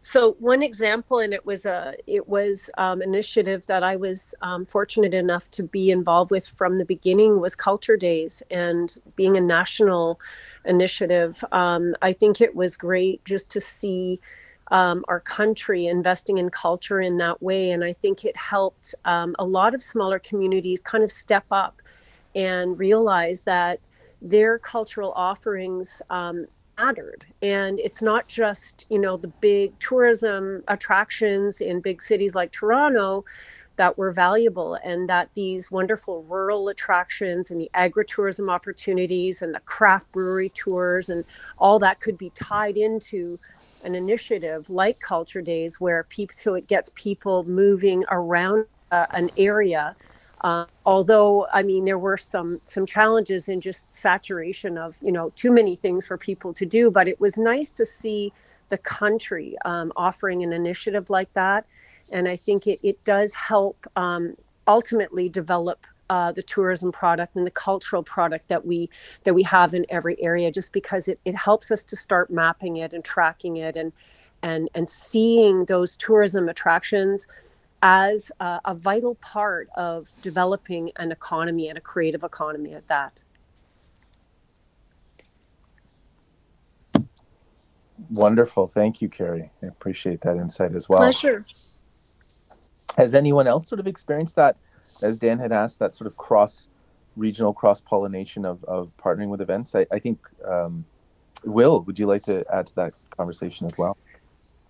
so one example, and it was a it was um, initiative that I was um, fortunate enough to be involved with from the beginning was Culture Days, and being a national initiative, um, I think it was great just to see um, our country investing in culture in that way. And I think it helped um, a lot of smaller communities kind of step up and realize that their cultural offerings um, mattered. And it's not just, you know, the big tourism attractions in big cities like Toronto that were valuable and that these wonderful rural attractions and the agritourism opportunities and the craft brewery tours and all that could be tied into an initiative like Culture Days where people, so it gets people moving around uh, an area. Uh, although, I mean, there were some some challenges in just saturation of you know too many things for people to do. But it was nice to see the country um, offering an initiative like that, and I think it it does help um, ultimately develop uh, the tourism product and the cultural product that we that we have in every area just because it, it helps us to start mapping it and tracking it and and and seeing those tourism attractions as uh, a vital part of developing an economy and a creative economy at that. Wonderful. Thank you carrie. I appreciate that insight as well. Pleasure. Has anyone else sort of experienced that as Dan had asked, that sort of cross regional cross pollination of, of partnering with events. I, I think, um, Will, would you like to add to that conversation as well?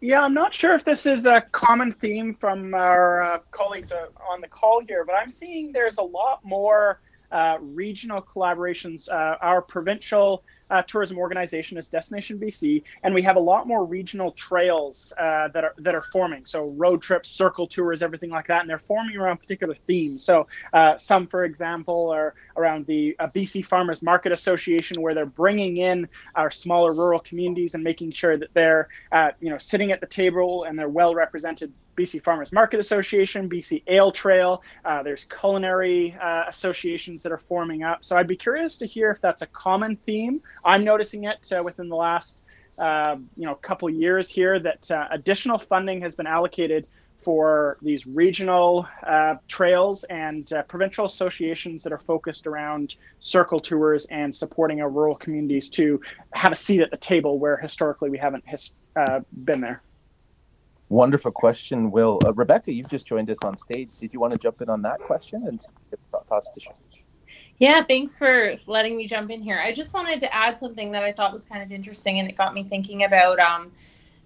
Yeah, I'm not sure if this is a common theme from our uh, colleagues uh, on the call here, but I'm seeing there's a lot more uh, regional collaborations. Uh, our provincial uh, tourism organization is Destination BC, and we have a lot more regional trails uh, that are that are forming. So road trips, circle tours, everything like that, and they're forming around particular themes. So uh, some, for example, are around the uh, BC Farmers Market Association, where they're bringing in our smaller rural communities and making sure that they're uh, you know sitting at the table and they're well represented BC Farmers Market Association, BC Ale Trail. Uh, there's culinary uh, associations that are forming up. So I'd be curious to hear if that's a common theme. I'm noticing it uh, within the last uh, you know couple years here that uh, additional funding has been allocated for these regional uh, trails and provincial associations that are focused around circle tours and supporting our rural communities to have a seat at the table where historically we haven't his, been there. Wonderful question, Will. Uh, Rebecca, you've just joined us on stage. Did you want to jump in on that question and thoughts to share? Yeah, thanks for letting me jump in here. I just wanted to add something that I thought was kind of interesting, and it got me thinking about um,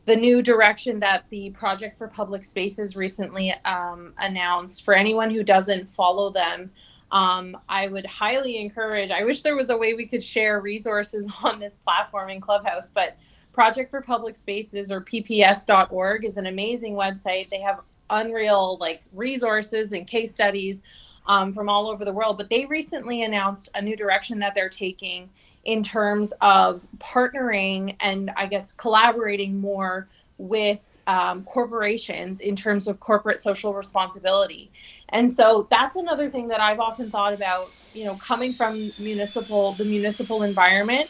the new direction that the Project for Public Spaces recently um, announced. For anyone who doesn't follow them, um, I would highly encourage. I wish there was a way we could share resources [laughs] on this platform in Clubhouse, but Project for Public Spaces or pps.org is an amazing website. They have unreal like resources and case studies um, from all over the world. But they recently announced a new direction that they're taking in terms of partnering and I guess collaborating more with um, corporations in terms of corporate social responsibility. And so that's another thing that I've often thought about, you know, coming from municipal, the municipal environment.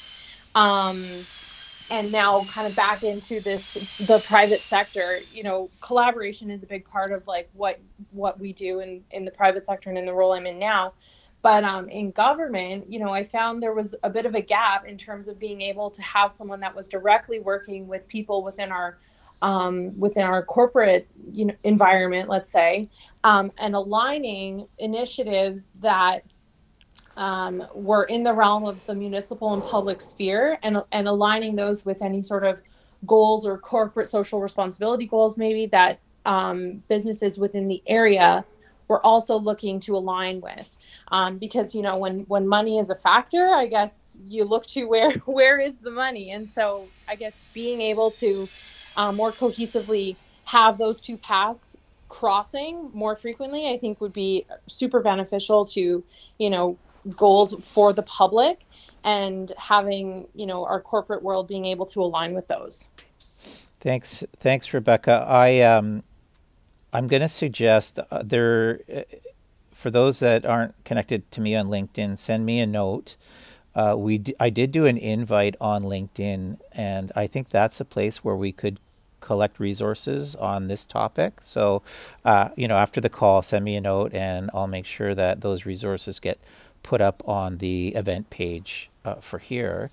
Um, and now kind of back into this the private sector you know collaboration is a big part of like what what we do in in the private sector and in the role i'm in now. But um, in government you know i found there was a bit of a gap in terms of being able to have someone that was directly working with people within our um, within our corporate you know, environment let's say um, and aligning initiatives that um, were in the realm of the municipal and public sphere and, and aligning those with any sort of goals or corporate social responsibility goals maybe that um, businesses within the area were also looking to align with. Um, because you know when when money is a factor i guess you look to where [laughs] where is the money? And so i guess being able to um, more cohesively have those two paths crossing more frequently i think would be super beneficial to you know goals for the public and having you know our corporate world being able to align with those. Thanks. Thanks rebecca. I um i'm going to suggest uh, there uh, for those that aren't connected to me on linkedin send me a note. Uh, we d- I did do an invite on LinkedIn, and I think that's a place where we could collect resources on this topic. So, uh, you know, after the call, send me a note, and I'll make sure that those resources get put up on the event page uh, for here.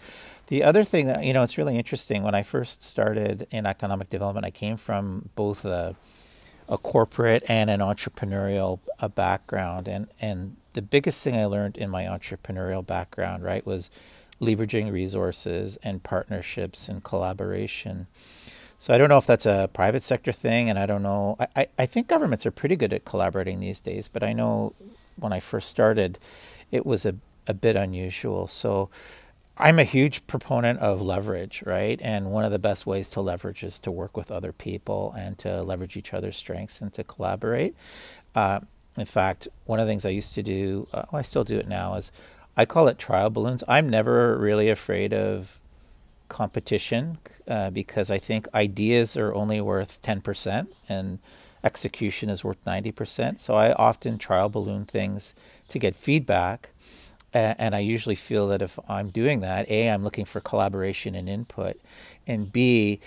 The other thing that, you know, it's really interesting. When I first started in economic development, I came from both a, a corporate and an entrepreneurial uh, background. And, and the biggest thing I learned in my entrepreneurial background, right, was leveraging resources and partnerships and collaboration. So I don't know if that's a private sector thing, and I don't know. I, I, I think governments are pretty good at collaborating these days, but I know when I first started, it was a, a bit unusual. So I'm a huge proponent of leverage, right? And one of the best ways to leverage is to work with other people and to leverage each other's strengths and to collaborate. Uh, in fact, one of the things I used to do, uh, well, I still do it now, is I call it trial balloons. I'm never really afraid of competition uh, because I think ideas are only worth 10% and execution is worth 90%. So I often trial balloon things to get feedback. And I usually feel that if I'm doing that, A, I'm looking for collaboration and input. And B,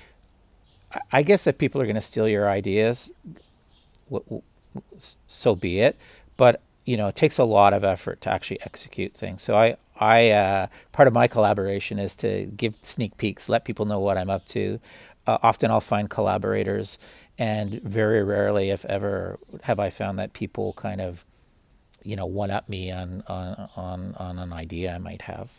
I guess if people are going to steal your ideas, so be it. But you know, it takes a lot of effort to actually execute things. So I, I, uh, part of my collaboration is to give sneak peeks, let people know what I'm up to. Uh, often I'll find collaborators and very rarely, if ever, have I found that people kind of, you know, one up me on, on, on, on an idea I might have.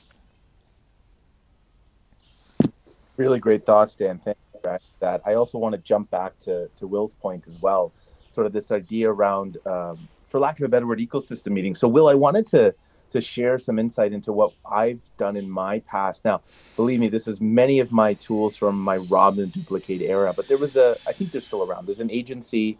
Really great thoughts, Dan. Thank you for that. I also want to jump back to, to Will's point as well. Sort of this idea around, um, for lack of a better word, ecosystem meeting. So, Will, I wanted to to share some insight into what I've done in my past. Now, believe me, this is many of my tools from my rob and duplicate era, but there was a, I think they're still around. There's an agency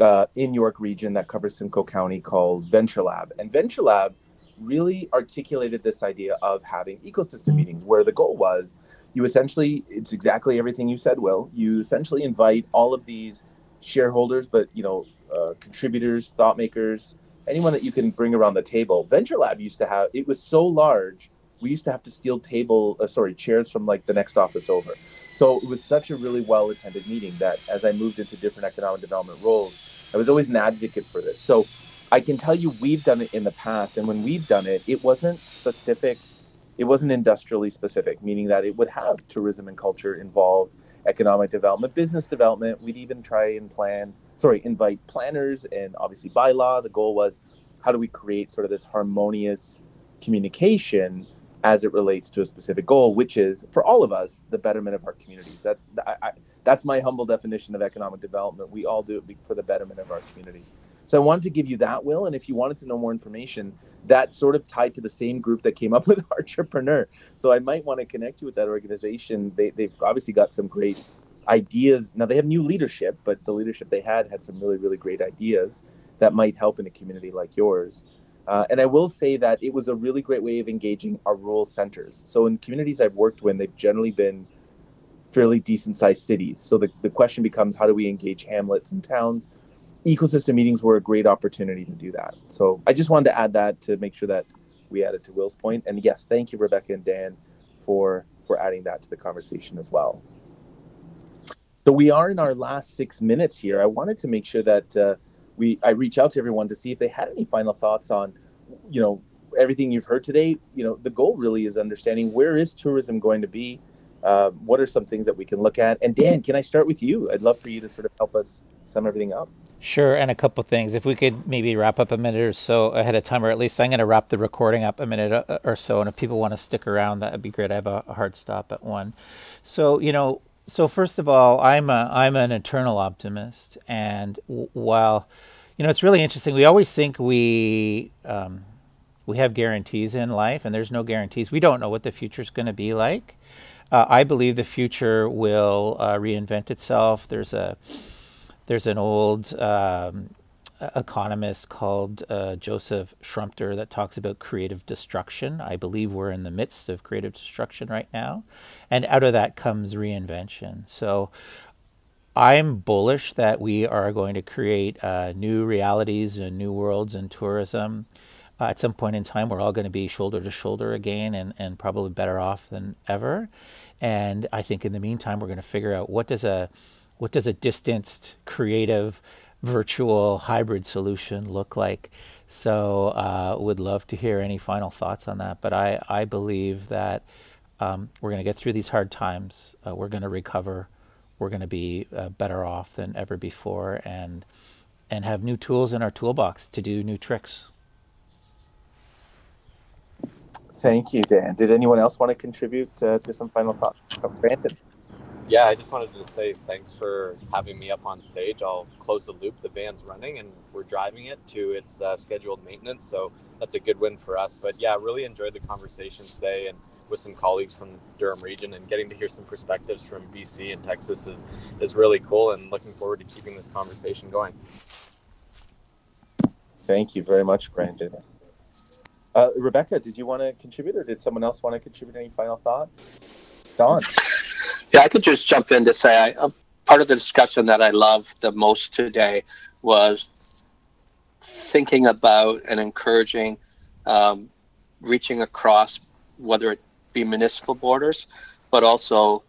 uh, in York region that covers Simcoe County called Venture Lab. And Venture Lab really articulated this idea of having ecosystem meetings where the goal was you essentially, it's exactly everything you said, Will. You essentially invite all of these shareholders, but, you know, uh, contributors, thought makers, anyone that you can bring around the table. Venture Lab used to have it was so large, we used to have to steal table, uh, sorry, chairs from like the next office over. So it was such a really well attended meeting that as I moved into different economic development roles, I was always an advocate for this. So I can tell you we've done it in the past, and when we've done it, it wasn't specific. It wasn't industrially specific, meaning that it would have tourism and culture involved, economic development, business development. We'd even try and plan sorry, invite planners and obviously bylaw. The goal was how do we create sort of this harmonious communication as it relates to a specific goal, which is for all of us the betterment of our communities. That I, I, that's my humble definition of economic development. We all do it for the betterment of our communities. So I wanted to give you that, Will. And if you wanted to know more information, that sort of tied to the same group that came up [laughs] with Entrepreneur. So I might want to connect you with that organization. They, they've obviously got some great ideas. Now they have new leadership, but the leadership they had had some really, really great ideas. that might help in a community like yours. Uh, and I will say that it was a really great way of engaging our rural centers. So in communities I've worked with, they've generally been fairly decent sized cities. So the, the question becomes how do we engage hamlets and towns? Ecosystem meetings were a great opportunity to do that. So I just wanted to add that to make sure that we added to Will's point. And yes, thank you, Rebecca and Dan, for for adding that to the conversation as well. So we are in our last six minutes here. I wanted to make sure that uh, we I reach out to everyone to see if they had any final thoughts on, you know, everything you've heard today. You know, the goal really is understanding where is tourism going to be. Uh, what are some things that we can look at? And Dan, can I start with you? I'd love for you to sort of help us sum everything up. Sure, and a couple things. If we could maybe wrap up a minute or so ahead of time, or at least I'm going to wrap the recording up a minute uh, or so. And if people want to stick around, that would be great. I have a hard stop at one. So you know, so first of all, I'm a I'm an eternal optimist, and while you know it's really interesting, we always think we um, we have guarantees in life, and there's no guarantees. We don't know what the future is going to be like. Uh, I believe the future will uh, reinvent itself. There's a there's an old um, economist called uh, Joseph Schumpeter that talks about creative destruction. I believe we're in the midst of creative destruction right now. And out of that comes reinvention. So I'm bullish that we are going to create uh, new realities and new worlds in tourism. Uh, at some point in time, we're all going to be shoulder to shoulder again and, and probably better off than ever. And I think in the meantime, we're going to figure out what does a what does a distanced, creative, virtual hybrid solution look like? So, uh, would love to hear any final thoughts on that. But I, I believe that um, we're going to get through these hard times. Uh, we're going to recover. We're going to be uh, better off than ever before, and and have new tools in our toolbox to do new tricks. Thank you, Dan. Did anyone else want to contribute uh, to some final thoughts? Brandon yeah, I just wanted to say thanks for having me up on stage. I'll close the loop. The van's running and we're driving it to its uh, scheduled maintenance. So that's a good win for us. But yeah, really enjoyed the conversation today and with some colleagues from Durham region and getting to hear some perspectives from BC and Texas is, is really cool and looking forward to keeping this conversation going. Thank you very much, Brandon. Uh, Rebecca, did you want to contribute or did someone else want to contribute any final Don. Yeah, I could just jump in to say I, uh, part of the discussion that I loved the most today was thinking about and encouraging um, reaching across, whether it be municipal borders, but also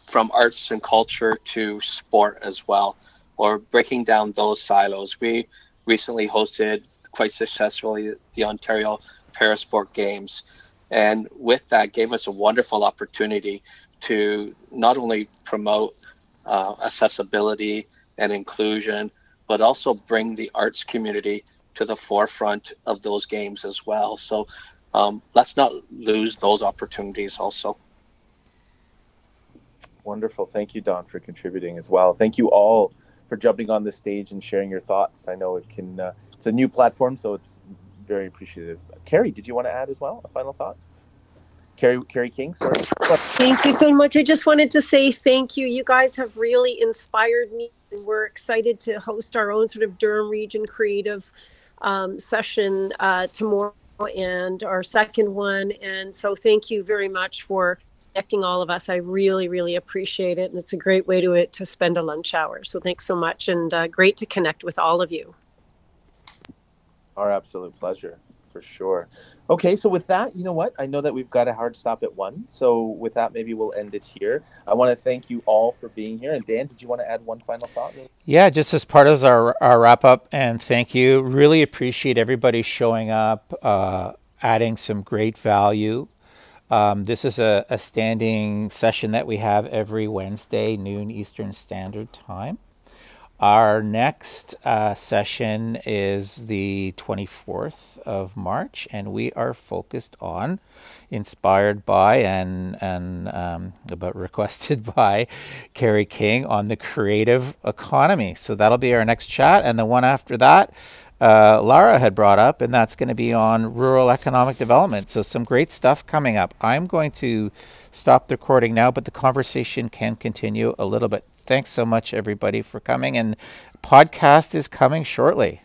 from arts and culture to sport as well, or breaking down those silos. We recently hosted quite successfully the Ontario Parasport Games and with that gave us a wonderful opportunity to not only promote uh, accessibility and inclusion, but also bring the arts community to the forefront of those games as well. So um, let's not lose those opportunities also. Wonderful. Thank you, Don, for contributing as well. Thank you all for jumping on the stage and sharing your thoughts. I know it can, uh, it's a new platform, so it's very appreciative. Carrie, did you want to add as well a final thought? Carrie, Carrie King, sorry. Thank you so much. I just wanted to say thank you. You guys have really inspired me. And we're excited to host our own sort of Durham Region creative um, session uh, tomorrow and our second one. And so thank you very much for connecting all of us. I really, really appreciate it. And it's a great way to, it to spend a lunch hour. So thanks so much. And uh, great to connect with all of you. Our absolute pleasure, for sure. Okay, so with that, you know what? I know that we've got a hard stop at one. So with that, maybe we'll end it here. I want to thank you all for being here. And Dan, did you want to add one final thought? Yeah, just as part of our, our wrap up, and thank you. Really appreciate everybody showing up, uh, adding some great value. Um, this is a, a standing session that we have every Wednesday, noon Eastern Standard Time. Our next uh, session is the 24th of March, and we are focused on, inspired by, and and um, but [laughs] requested by Carrie King on the creative economy. So that'll be our next chat, and the one after that. Uh, Lara had brought up, and that's going to be on rural economic development. So, some great stuff coming up. I'm going to stop the recording now, but the conversation can continue a little bit Thanks so much, everybody, for coming. And podcast is coming shortly.